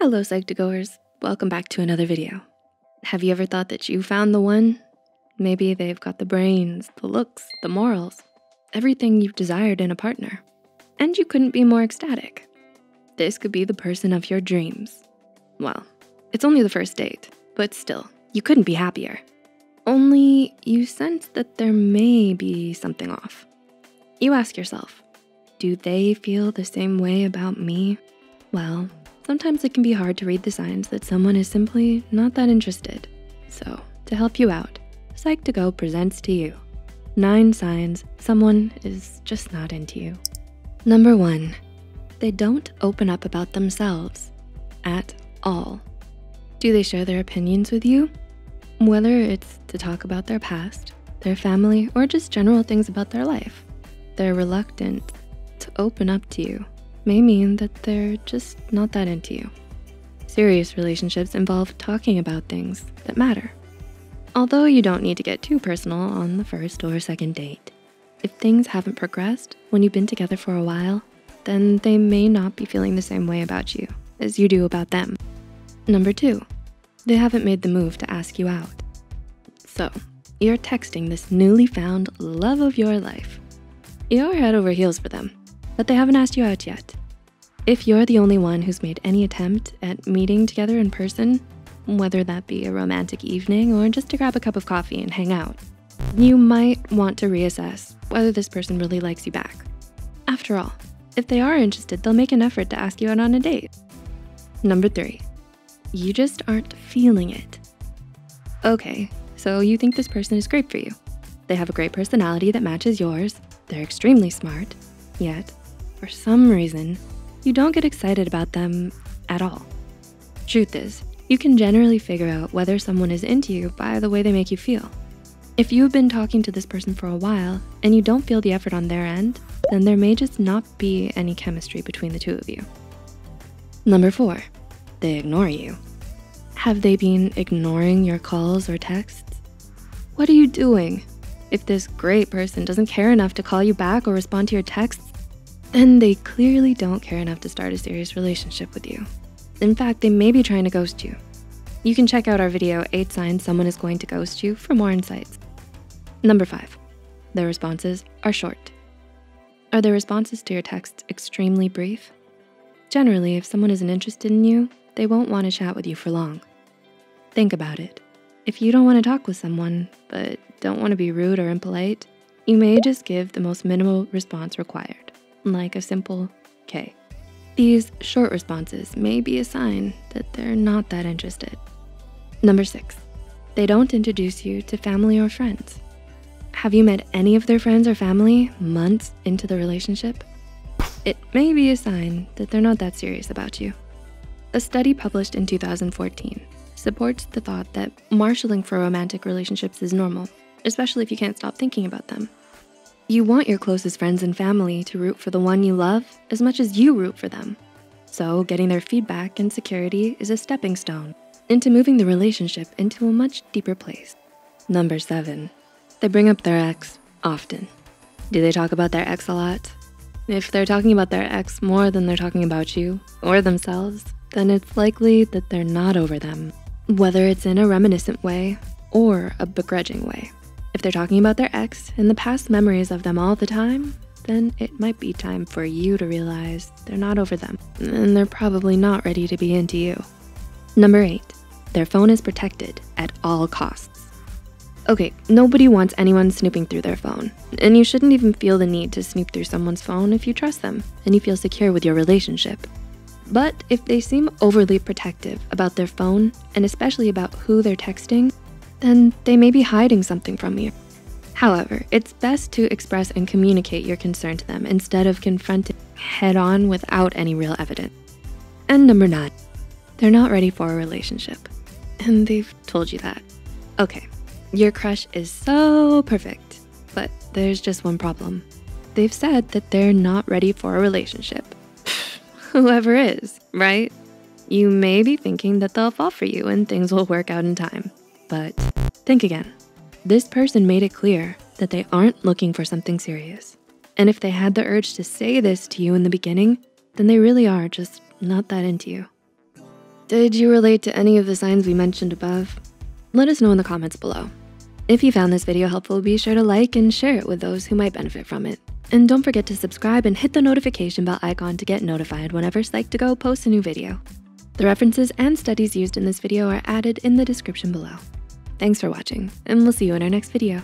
Hello Psych2Goers, welcome back to another video. Have you ever thought that you found the one? Maybe they've got the brains, the looks, the morals, everything you've desired in a partner, and you couldn't be more ecstatic. This could be the person of your dreams. Well, it's only the first date, but still, you couldn't be happier. Only you sense that there may be something off. You ask yourself, do they feel the same way about me? Well, sometimes it can be hard to read the signs that someone is simply not that interested. So to help you out, Psych2Go presents to you nine signs someone is just not into you. Number one, they don't open up about themselves at all. Do they share their opinions with you? Whether it's to talk about their past, their family, or just general things about their life, they're reluctant to open up to you may mean that they're just not that into you. Serious relationships involve talking about things that matter. Although you don't need to get too personal on the first or second date. If things haven't progressed when you've been together for a while, then they may not be feeling the same way about you as you do about them. Number two, they haven't made the move to ask you out. So you're texting this newly found love of your life. You're head over heels for them, but they haven't asked you out yet. If you're the only one who's made any attempt at meeting together in person, whether that be a romantic evening or just to grab a cup of coffee and hang out, you might want to reassess whether this person really likes you back. After all, if they are interested, they'll make an effort to ask you out on a date. Number three, you just aren't feeling it. Okay, so you think this person is great for you. They have a great personality that matches yours. They're extremely smart, yet for some reason, you don't get excited about them at all. Truth is, you can generally figure out whether someone is into you by the way they make you feel. If you've been talking to this person for a while and you don't feel the effort on their end, then there may just not be any chemistry between the two of you. Number four, they ignore you. Have they been ignoring your calls or texts? What are you doing? If this great person doesn't care enough to call you back or respond to your texts, then they clearly don't care enough to start a serious relationship with you. In fact, they may be trying to ghost you. You can check out our video, eight signs someone is going to ghost you for more insights. Number five, their responses are short. Are their responses to your texts extremely brief? Generally, if someone isn't interested in you, they won't wanna chat with you for long. Think about it. If you don't wanna talk with someone, but don't wanna be rude or impolite, you may just give the most minimal response required like a simple K. These short responses may be a sign that they're not that interested. Number six, they don't introduce you to family or friends. Have you met any of their friends or family months into the relationship? It may be a sign that they're not that serious about you. A study published in 2014 supports the thought that marshaling for romantic relationships is normal, especially if you can't stop thinking about them. You want your closest friends and family to root for the one you love as much as you root for them. So getting their feedback and security is a stepping stone into moving the relationship into a much deeper place. Number seven, they bring up their ex often. Do they talk about their ex a lot? If they're talking about their ex more than they're talking about you or themselves, then it's likely that they're not over them, whether it's in a reminiscent way or a begrudging way. If they're talking about their ex and the past memories of them all the time, then it might be time for you to realize they're not over them and they're probably not ready to be into you. Number eight, their phone is protected at all costs. Okay, nobody wants anyone snooping through their phone, and you shouldn't even feel the need to snoop through someone's phone if you trust them and you feel secure with your relationship. But if they seem overly protective about their phone, and especially about who they're texting, then they may be hiding something from you. However, it's best to express and communicate your concern to them instead of confronting head on without any real evidence. And number nine, they're not ready for a relationship. And they've told you that. Okay, your crush is so perfect, but there's just one problem. They've said that they're not ready for a relationship. Whoever is, right? You may be thinking that they'll fall for you and things will work out in time. But think again. This person made it clear that they aren't looking for something serious. And if they had the urge to say this to you in the beginning, then they really are just not that into you. Did you relate to any of the signs we mentioned above? Let us know in the comments below. If you found this video helpful, be sure to like and share it with those who might benefit from it. And don't forget to subscribe and hit the notification bell icon to get notified whenever Psych2Go posts a new video. The references and studies used in this video are added in the description below. Thanks for watching, and we'll see you in our next video.